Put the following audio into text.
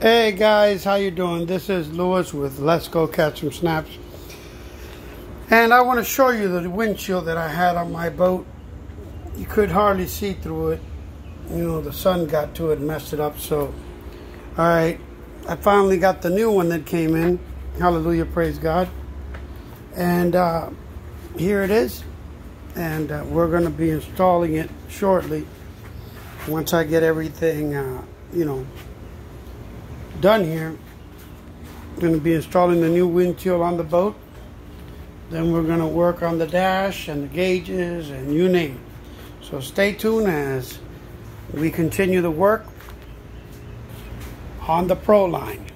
Hey guys, how you doing? This is Lewis with Let's Go Catch Some Snaps. And I want to show you the windshield that I had on my boat. You could hardly see through it. You know, the sun got to it and messed it up. So, alright, I finally got the new one that came in. Hallelujah, praise God. And uh, here it is. And uh, we're going to be installing it shortly once I get everything, uh, you know, done here. I'm going to be installing the new windshield on the boat. Then we're going to work on the dash and the gauges and you name it. So stay tuned as we continue the work on the Pro line.